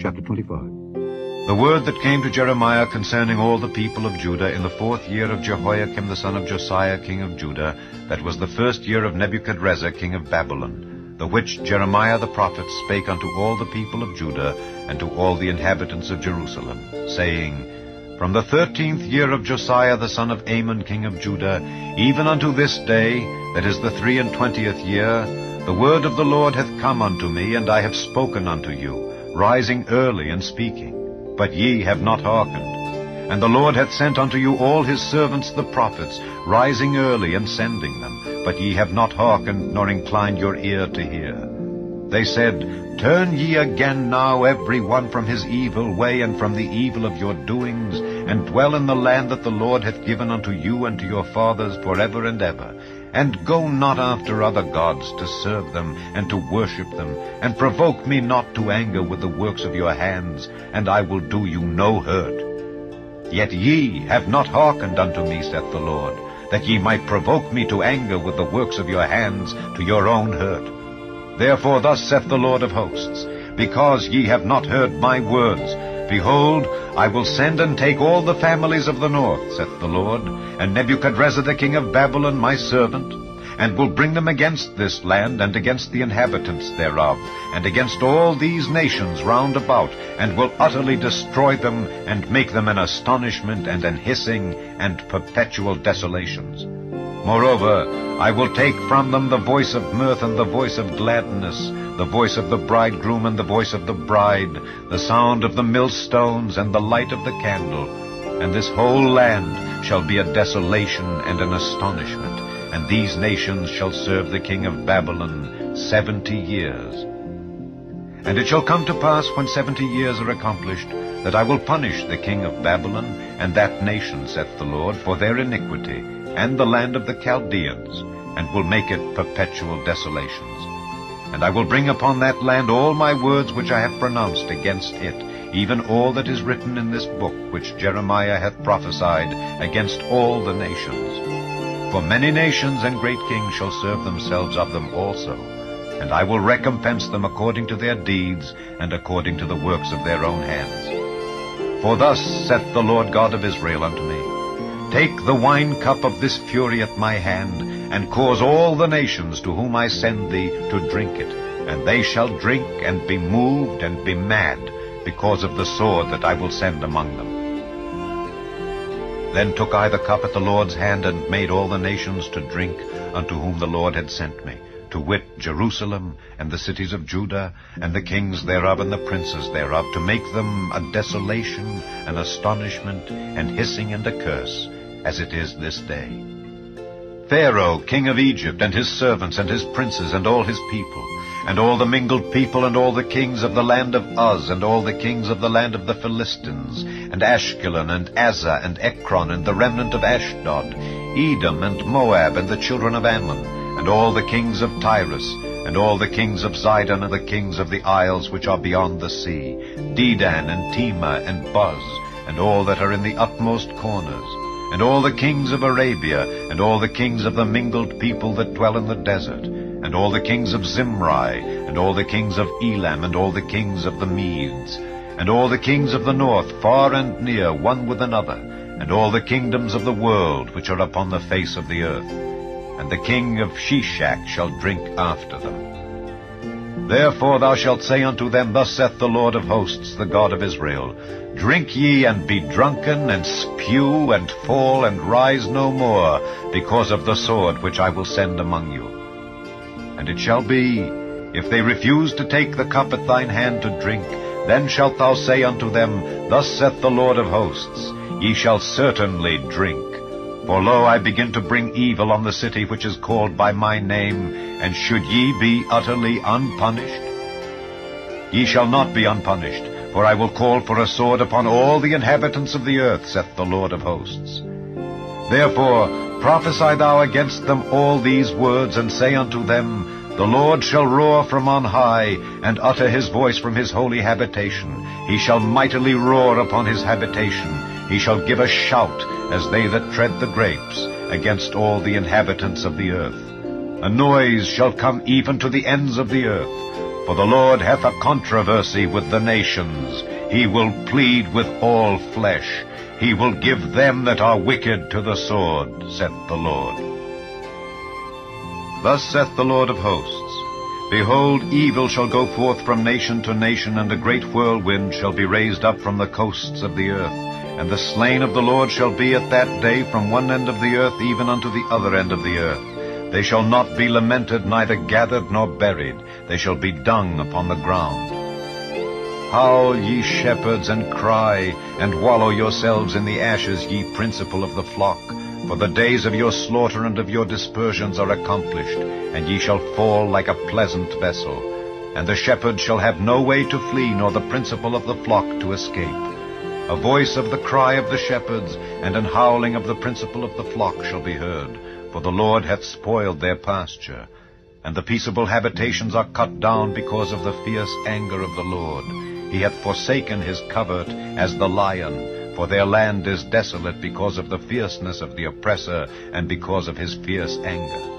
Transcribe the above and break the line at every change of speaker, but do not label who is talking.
Chapter 25
The word that came to Jeremiah concerning all the people of Judah in the fourth year of Jehoiakim the son of Josiah king of Judah, that was the first year of Nebuchadrezzar king of Babylon, the which Jeremiah the prophet spake unto all the people of Judah and to all the inhabitants of Jerusalem, saying, From the thirteenth year of Josiah the son of Amon king of Judah, even unto this day, that is the three and twentieth year, the word of the Lord hath come unto me, and I have spoken unto you, rising early and speaking. But ye have not hearkened. And the Lord hath sent unto you all his servants the prophets, rising early and sending them. But ye have not hearkened, nor inclined your ear to hear. They said, Turn ye again now every one from his evil way and from the evil of your doings, and dwell in the land that the Lord hath given unto you and to your fathers forever and ever. And go not after other gods to serve them and to worship them, and provoke me not to anger with the works of your hands, and I will do you no hurt. Yet ye have not hearkened unto me, saith the Lord, that ye might provoke me to anger with the works of your hands to your own hurt. Therefore thus saith the Lord of hosts, Because ye have not heard my words, Behold, I will send and take all the families of the north, saith the Lord, and Nebuchadrezzar the king of Babylon my servant, and will bring them against this land, and against the inhabitants thereof, and against all these nations round about, and will utterly destroy them, and make them an astonishment, and an hissing, and perpetual desolations. Moreover, I will take from them the voice of mirth and the voice of gladness, the voice of the bridegroom and the voice of the bride, the sound of the millstones and the light of the candle. And this whole land shall be a desolation and an astonishment, and these nations shall serve the king of Babylon seventy years. And it shall come to pass when seventy years are accomplished, that I will punish the king of Babylon and that nation, saith the Lord, for their iniquity, and the land of the Chaldeans, and will make it perpetual desolations. And I will bring upon that land all my words which I have pronounced against it, even all that is written in this book which Jeremiah hath prophesied against all the nations. For many nations and great kings shall serve themselves of them also, and I will recompense them according to their deeds and according to the works of their own hands. For thus saith the Lord God of Israel unto me, Take the wine cup of this fury at my hand, and cause all the nations to whom I send thee to drink it. And they shall drink and be moved and be mad because of the sword that I will send among them. Then took I the cup at the Lord's hand and made all the nations to drink unto whom the Lord had sent me, to wit, Jerusalem, and the cities of Judah, and the kings thereof, and the princes thereof, to make them a desolation, an astonishment, and hissing and a curse, as it is this day. Pharaoh, king of Egypt, and his servants, and his princes, and all his people, and all the mingled people, and all the kings of the land of Uz, and all the kings of the land of the Philistines, and Ashkelon, and Azzah, and Ekron, and the remnant of Ashdod, Edom, and Moab, and the children of Ammon, and all the kings of Tyrus, and all the kings of Zidon, and the kings of the isles which are beyond the sea, Dedan, and Tema, and Buz, and all that are in the utmost corners, and all the kings of Arabia, and all the kings of the mingled people that dwell in the desert, and all the kings of Zimri, and all the kings of Elam, and all the kings of the Medes, and all the kings of the north, far and near, one with another, and all the kingdoms of the world which are upon the face of the earth. And the king of Sheshach shall drink after them. Therefore thou shalt say unto them, Thus saith the Lord of hosts, the God of Israel, Drink ye and be drunken, and spew and fall and rise no more, because of the sword which I will send among you. And it shall be, if they refuse to take the cup at thine hand to drink, then shalt thou say unto them, Thus saith the Lord of hosts, Ye shall certainly drink. For lo, I begin to bring evil on the city which is called by my name, and should ye be utterly unpunished? Ye shall not be unpunished, for I will call for a sword upon all the inhabitants of the earth, saith the Lord of hosts. Therefore prophesy thou against them all these words, and say unto them, The Lord shall roar from on high, and utter his voice from his holy habitation. He shall mightily roar upon his habitation. He shall give a shout, as they that tread the grapes, against all the inhabitants of the earth. A noise shall come even to the ends of the earth For the Lord hath a controversy with the nations. He will plead with all flesh. He will give them that are wicked to the sword, saith the Lord. Thus saith the Lord of hosts, Behold, evil shall go forth from nation to nation, and a great whirlwind shall be raised up from the coasts of the earth. And the slain of the Lord shall be at that day from one end of the earth even unto the other end of the earth. They shall not be lamented, neither gathered nor buried. They shall be dung upon the ground. Howl, ye shepherds, and cry, and wallow yourselves in the ashes, ye principal of the flock. For the days of your slaughter and of your dispersions are accomplished, and ye shall fall like a pleasant vessel. And the shepherd shall have no way to flee, nor the principal of the flock to escape. A voice of the cry of the shepherds, and an howling of the principal of the flock shall be heard, for the Lord hath spoiled their pasture. And the peaceable habitations are cut down because of the fierce anger of the Lord. He hath forsaken his covert as the lion, for their land is desolate because of the fierceness of the oppressor, and because of his fierce anger.